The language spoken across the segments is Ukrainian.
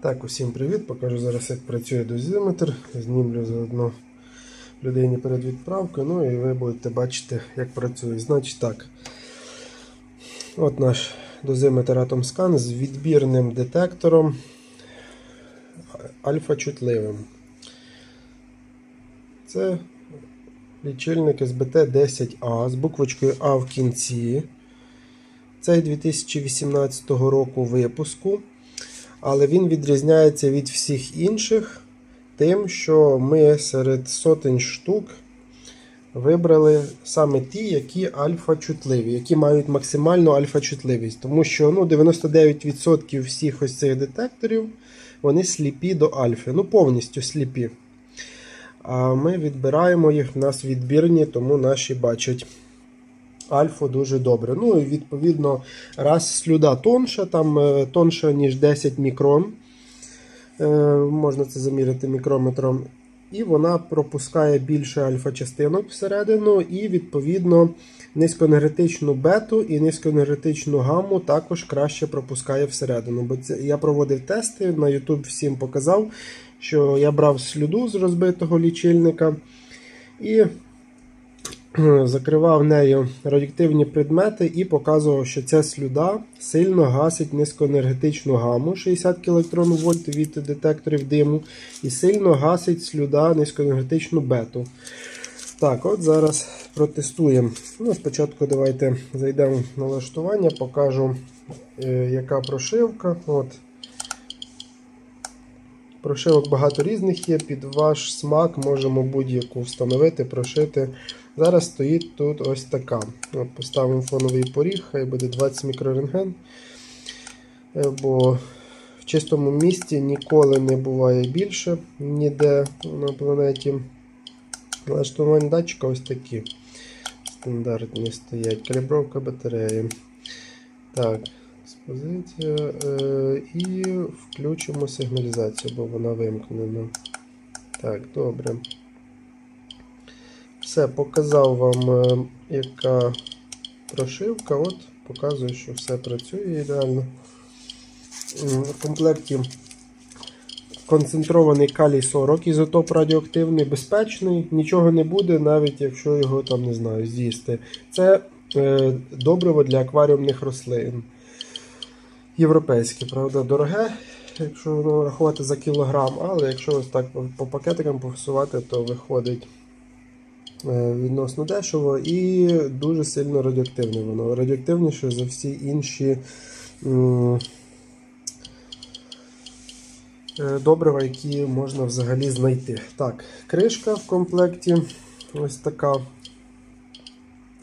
Так, усім привіт. Покажу зараз, як працює дозиметр. Знімлю заодно людині перед відправкою. Ну і ви будете бачити, як працює. Значить так. От наш дозиметр AtomScan з відбірним детектором альфа-чутливим. Це лічильник СБТ-10А з буквочкою А в кінці. Цей 2018 року випуску. Але він відрізняється від всіх інших тим, що ми серед сотень штук вибрали саме ті, які альфа-чутливі, які мають максимальну альфа-чутливість. Тому що ну, 99% всіх ось цих детекторів вони сліпі до альфи. Ну, повністю сліпі. А ми відбираємо їх, в нас відбірні, тому наші бачать альфу дуже добре. Ну і відповідно, раз слюда тонша, там е, тонша, ніж 10 мікрон. Е, можна це заміряти мікрометром. І вона пропускає більше альфа-частинок всередину, і, відповідно, низькоенергетичну бету і низькоенергетичну гамму також краще пропускає всередину. Бо це я проводив тести на YouTube всім показав, що я брав слюду з розбитого лічильника. І закривав нею радіоактивні предмети і показував, що ця слюда сильно гасить низькоенергетичну гаму 60 кВт від детекторів диму, і сильно гасить слюда низькоенергетичну бету. Так, от зараз протестуємо. Ну, Спочатку давайте зайдемо в налаштування, покажу, е, яка прошивка. От. Прошивок багато різних є, під ваш смак можемо будь-яку встановити, прошити. Зараз стоїть тут ось така. Поставимо фоновий поріг, хай буде 20 мікрорентген. Е, бо в чистому місці ніколи не буває більше ніде на планеті. Налаштування датчика ось такі. Стандартні стоять. Калібровка батареї. Так, експозиція. Е, і включимо сигналізацію, бо вона вимкнена. Так, добре. Все, показав вам, е, яка прошивка. От, показую, що все працює ідеально. В комплекті концентрований калій 40 ізотоп радіоактивний, безпечний, нічого не буде, навіть якщо його там, не знаю, з'їсти. Це е, добриво для акваріумних рослин. Європейське, правда, дороге, якщо ну, рахувати за кілограм, але якщо ось так по пакетикам повсувати, то виходить. Е, відносно дешево і дуже сильно радіоактивне воно. Радіоактивніше за всі інші е, добрива, які можна взагалі знайти. Так, кришка в комплекті ось така.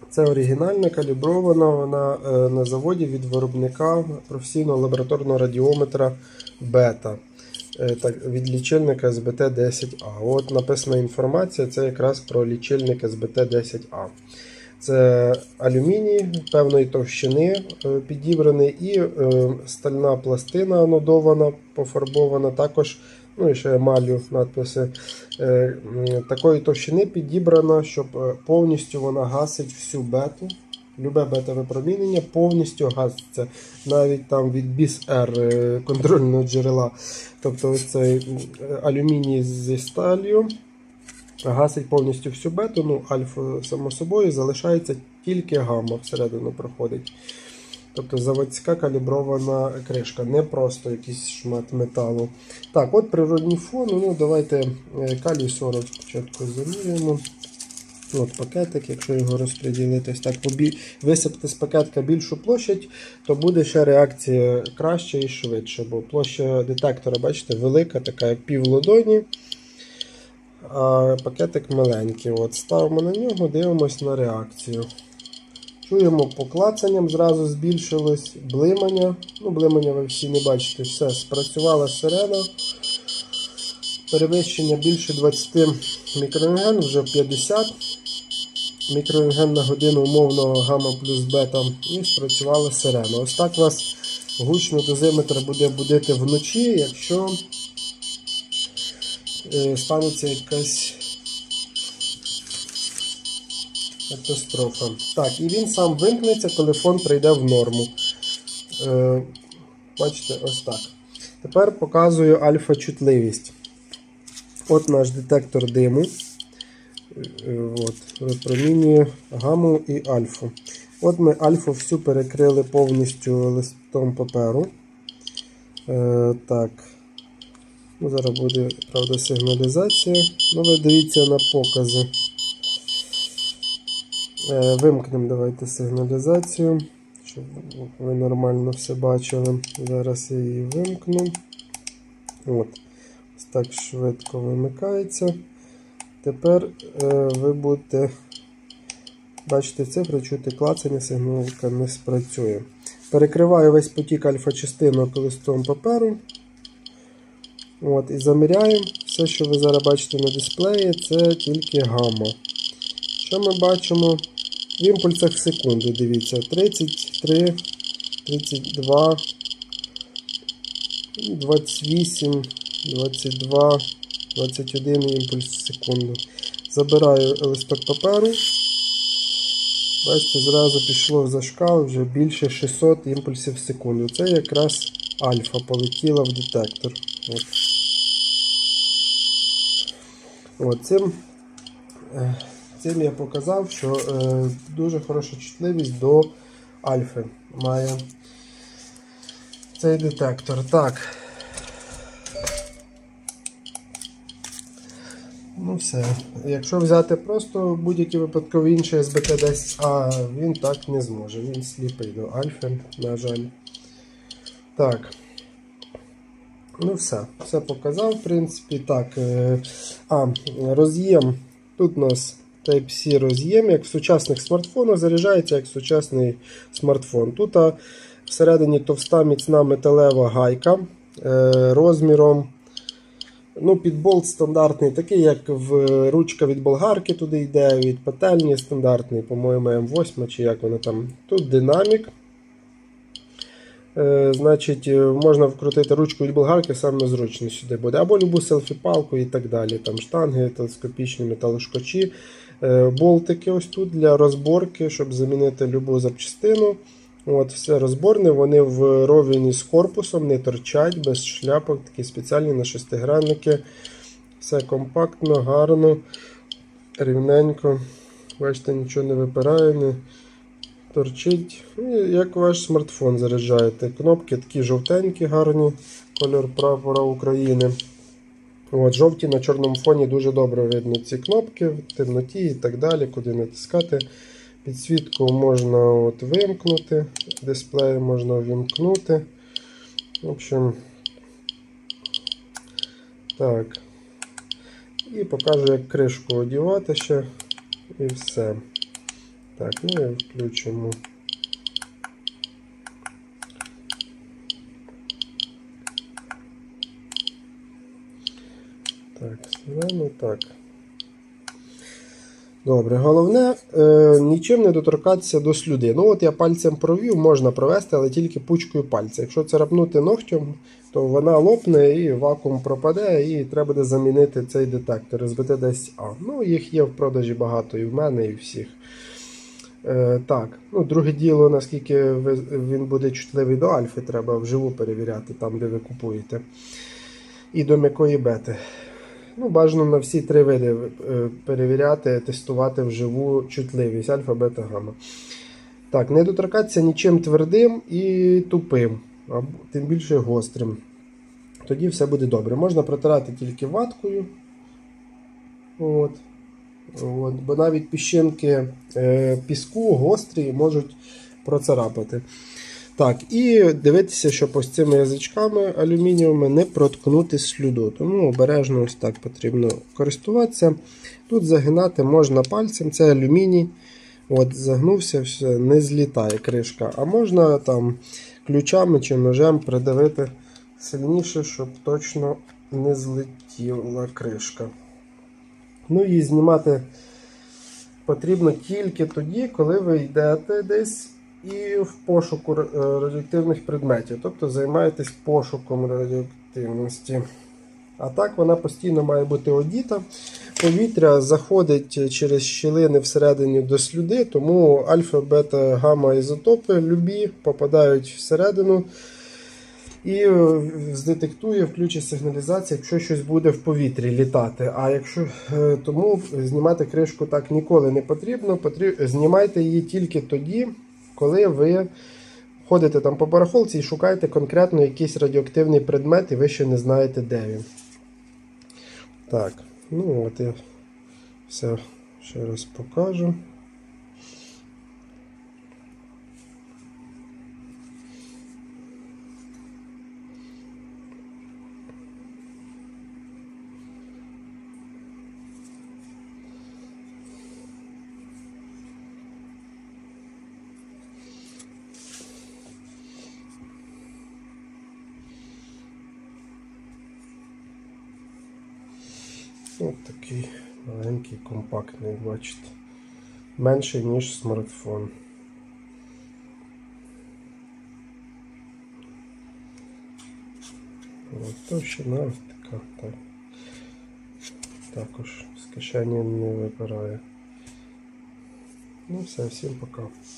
Це оригінальна, калібрована, вона е, на заводі від виробника професійного лабораторного радіометра бета. Е, так, від лічильника СБТ-10А. От написана інформація, це якраз про лічильник СБТ-10А. Це алюміній певної товщини е, підібраний і е, стальна пластина анодована, пофарбована, також ну і ще емалю надписи такої товщини підібрана, щоб повністю вона гасить всю бету. Любе бета-випромінення повністю гаситься навіть там від BIS-R е, контрольного джерела. Тобто ось цей алюміній зі сталью гасить повністю всю бету, ну альфа, само собою, залишається тільки гамма всередину проходить. Тобто заводська калібрована кришка, не просто якийсь шмат металу. Так, от природні фон. Ну, Давайте е, калій 40 спочатку замірюємо. От Пакетик, якщо його розподілити, так, висипати з пакетка більшу площадь, то буде ще реакція краще і швидше. Бо площа детектора, бачите, велика, така як пів ладоні, а пакетик маленький. От, Ставимо на нього, дивимося на реакцію. Чуємо поклацанням, зразу збільшилось блимання. Ну, Блимання ви всі не бачите, все, спрацювала сирена. Перевищення більше 20 мікрорентген, вже 50 мікрорентген на годину умовного гамма плюс бета і спрацювала сирена. Ось так вас гучно дозиметр буде будити вночі, якщо е, станеться якась катастрофа. Так, і він сам вимкнеться, коли фон прийде в норму. Е, Бачите, ось так. Тепер показую альфа-чутливість. От наш детектор диму. Е, От, Випромінює гаму і альфу. От ми альфу всю перекрили повністю листом паперу. Е, Так. Ну, Зараз буде, правда, сигналізація. Ну, ви дивіться на покази. Е, Вимкнемо давайте сигналізацію, щоб ви нормально все бачили. Зараз я її вимкну. От. Ось так швидко вимикається. Тепер е, ви будете бачити цифри, чути клацання, сигналка не спрацює. Перекриваю весь потік альфа-частинок листом паперу. От, І заміряємо. Все, що ви зараз бачите на дисплеї, це тільки гамма. Що ми бачимо? В імпульсах в секунду, дивіться, 33, 32, 28, 22, 21 імпульс в секунду. Забираю листок паперу. Бачите, зразу пішло в зашкал вже більше 600 імпульсів в секунду. Це якраз альфа полетіла в детектор. От. От, цим, е, цим я показав, що е, дуже хороша чутливість до альфи має цей детектор. Так. Ну все. Якщо взяти просто будь-який випадковий інший СБТ 10 а він так не зможе. Він сліпий до альфи, на жаль. Так. Ну, все. Все показав, в принципі. Так. е, А, роз'єм. Тут у нас Type-C роз'єм, як в сучасних смартфонах, заряджається як сучасний смартфон. Тут а, всередині товста міцна металева гайка е, розміром. Ну, Підболт стандартний, такий, як в ручка від болгарки туди йде, від петельні стандартний, по-моєму, М8 чи як воно там. Тут динамік. Е, значить, е, можна вкрутити ручку від болгарки, саме зручно сюди буде. Або любу селфі-палку і так далі. Там штанги, телескопічні металошкочі, е, болтики ось тут для розборки, щоб замінити любу запчастину. От, Все розборне, вони в ровені з корпусом, не торчать, без шляпок, такі спеціальні на шестигранники. Все компактно, гарно, рівненько. Бачите, нічого не випирає, не торчить. І як ваш смартфон заряджаєте. Кнопки такі жовтенькі, гарні, кольор прапора України. От, Жовті на чорному фоні дуже добре видно ці кнопки в темноті і так далі, куди натискати. Підсвітку можна от вимкнути, дисплей можна вимкнути. В общем, так. І покажу, як кришку одівати ще. І все. Так, ну і включимо. Так, зелено так. Добре, головне е, нічим не доторкатися до слюди. Ну от Я пальцем провів, можна провести, але тільки пучкою пальця. Якщо царапнути ногтем, то вона лопне і вакуум пропаде, і треба буде замінити цей детектор СБТ-10А. Ну, Їх є в продажі багато і в мене, і всіх. Е, Так, ну Друге діло, наскільки він буде чутливий до альфи, треба вживу перевіряти, там, де ви купуєте. І до м'якої бети. Ну, Бажано на всі три види е, перевіряти, тестувати вживу чутливість альфа, бета, гамма. Так, не доторкатися нічим твердим і тупим, а тим більше гострим. Тоді все буде добре. Можна протирати тільки ваткою. От. От. Бо навіть піщинки е, піску гострі можуть процарапати. Так, і дивитися, щоб ось цими язичками алюмінієвими не проткнути слюду. Тому обережно ось так потрібно користуватися. Тут загинати можна пальцем, це алюміній. От, Загнувся, все, не злітає кришка. А можна там ключами чи ножем придавити сильніше, щоб точно не злетіла кришка. Ну і знімати потрібно тільки тоді, коли ви йдете десь і в пошуку е, радіоактивних предметів. Тобто займаєтесь пошуком радіоактивності. А так вона постійно має бути одіта. Повітря заходить через щілини всередині до слюди, тому альфа, бета, гамма ізотопи любі попадають всередину І е, здетектує, включить сигналізацію, якщо щось буде в повітрі літати. А якщо е, тому знімати кришку так ніколи не потрібно. Потріб... Знімайте її тільки тоді, коли ви ходите там по барахолці і шукаєте конкретно якийсь радіоактивний предмет, і ви ще не знаєте, де він. Так, ну от я все ще раз покажу. Ось такий маленький, компактний, бачите. Менший, ніж смартфон. От Товщина така. Так. Також з кишені не вибирає. Ну все, всім пока.